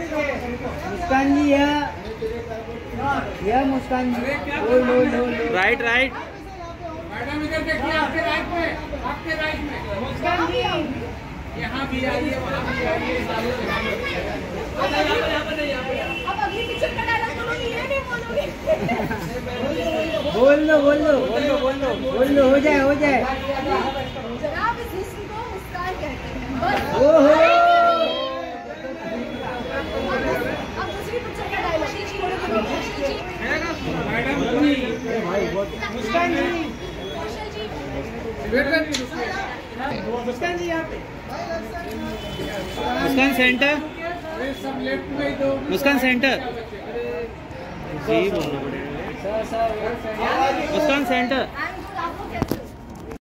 Muskan ji yeah yeah Muskan ji right right. Madam इधर देखिए आपके राइट में, आपके राइट में। मुस्कान जी यहाँ भी आइए, वहाँ भी आइए। बोल लो बोल लो बोल लो बोल लो बोल लो हो जाए हो जाए जनाब इस को मुस्कान कहते हैं अब दूसरी पिक्चर का डायलॉग दिनों में मैडम मुस्कान जी कौशल जी मुस्कान जी यहाँ पे मुस्कान सेंटर ही दो मुस्कान सेंटर जी बोलना पड़ेगा। मुस्कान सेंटर